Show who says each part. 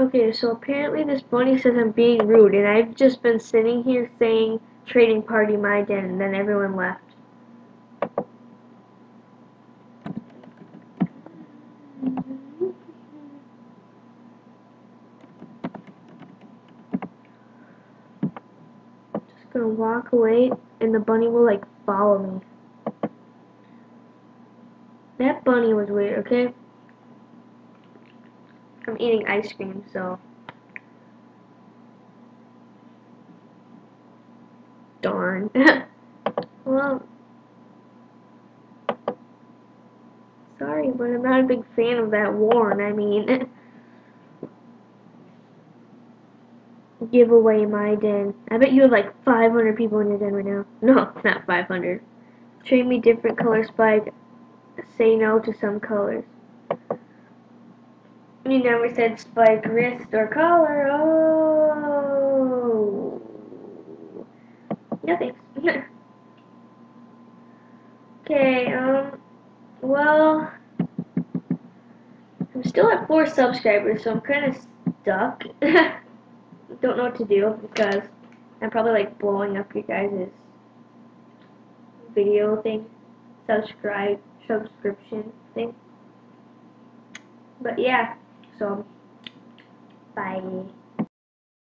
Speaker 1: Okay, so apparently this bunny says I'm being rude, and I've just been sitting here saying trading party my den, and then everyone left. Just gonna walk away, and the bunny will like follow me. That bunny was weird, okay? I'm eating ice cream, so. Darn. well, sorry, but I'm not a big fan of that Warren. I mean, give away my den. I bet you have like 500 people in your den right now. No, not 500. Trade me different color spike. Say no to some colors. You never said spike wrist or collar. Oh. No thanks. okay, um, well, I'm still at four subscribers, so I'm kind of stuck. Don't know what to do because I'm probably like blowing up you guys' video thing, subscribe, subscription thing. But yeah. So, bye.